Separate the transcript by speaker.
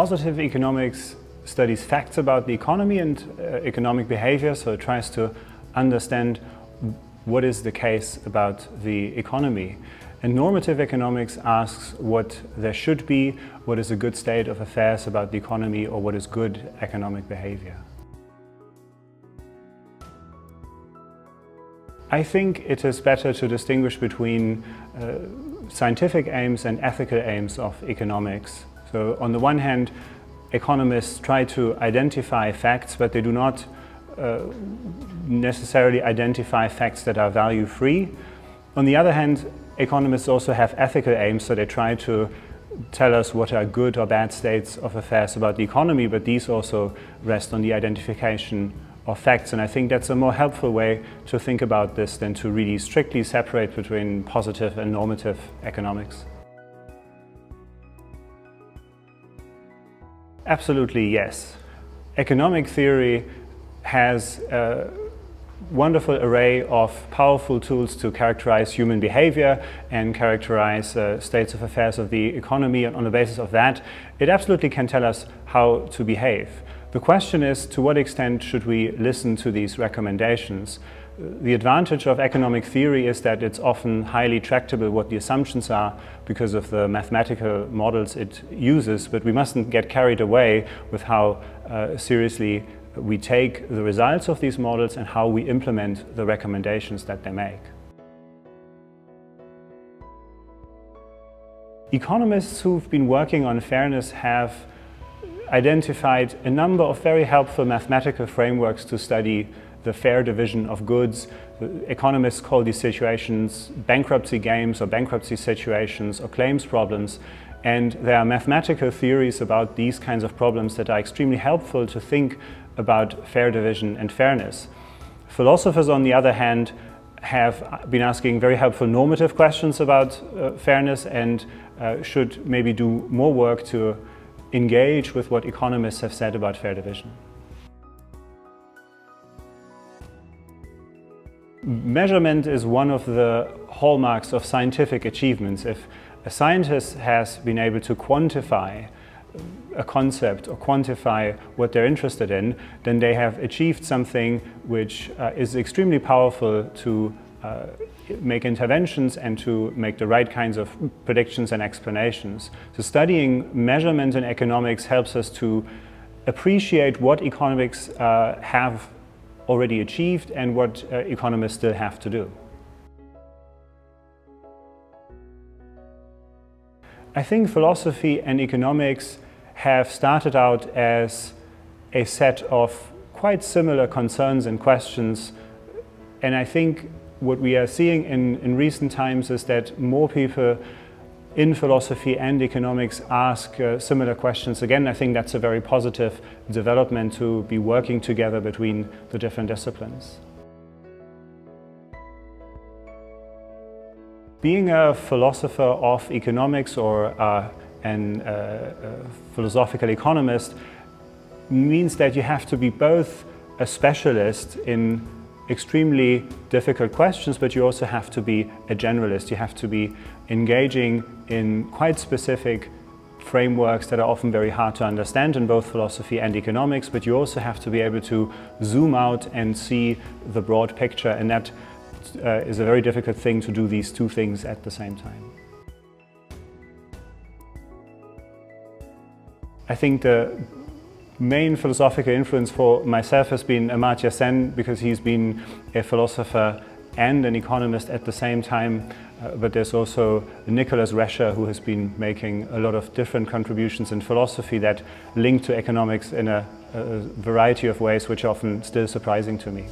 Speaker 1: positive economics studies facts about the economy and uh, economic behavior, so it tries to understand what is the case about the economy. And normative economics asks what there should be, what is a good state of affairs about the economy, or what is good economic behavior. I think it is better to distinguish between uh, scientific aims and ethical aims of economics. So on the one hand, economists try to identify facts, but they do not uh, necessarily identify facts that are value-free. On the other hand, economists also have ethical aims, so they try to tell us what are good or bad states of affairs about the economy, but these also rest on the identification of facts. And I think that's a more helpful way to think about this than to really strictly separate between positive and normative economics. Absolutely, yes. Economic theory has a wonderful array of powerful tools to characterize human behavior and characterize uh, states of affairs of the economy. And on the basis of that, it absolutely can tell us how to behave. The question is, to what extent should we listen to these recommendations? The advantage of economic theory is that it's often highly tractable what the assumptions are because of the mathematical models it uses, but we mustn't get carried away with how uh, seriously we take the results of these models and how we implement the recommendations that they make. Economists who've been working on fairness have identified a number of very helpful mathematical frameworks to study the fair division of goods. Economists call these situations bankruptcy games or bankruptcy situations or claims problems. And there are mathematical theories about these kinds of problems that are extremely helpful to think about fair division and fairness. Philosophers, on the other hand, have been asking very helpful normative questions about uh, fairness and uh, should maybe do more work to engage with what economists have said about fair division. Measurement is one of the hallmarks of scientific achievements. If a scientist has been able to quantify a concept or quantify what they're interested in, then they have achieved something which uh, is extremely powerful to uh, make interventions and to make the right kinds of predictions and explanations. So studying measurement in economics helps us to appreciate what economics uh, have already achieved and what uh, economists still have to do. I think philosophy and economics have started out as a set of quite similar concerns and questions and I think what we are seeing in, in recent times is that more people in philosophy and economics ask uh, similar questions. Again, I think that's a very positive development to be working together between the different disciplines. Being a philosopher of economics or uh, an uh, philosophical economist means that you have to be both a specialist in extremely difficult questions, but you also have to be a generalist. You have to be engaging in quite specific frameworks that are often very hard to understand in both philosophy and economics, but you also have to be able to zoom out and see the broad picture, and that uh, is a very difficult thing to do these two things at the same time. I think the main philosophical influence for myself has been Amartya Sen because he's been a philosopher and an economist at the same time. Uh, but there's also Nicholas Rescher who has been making a lot of different contributions in philosophy that link to economics in a, a variety of ways which are often still surprising to me.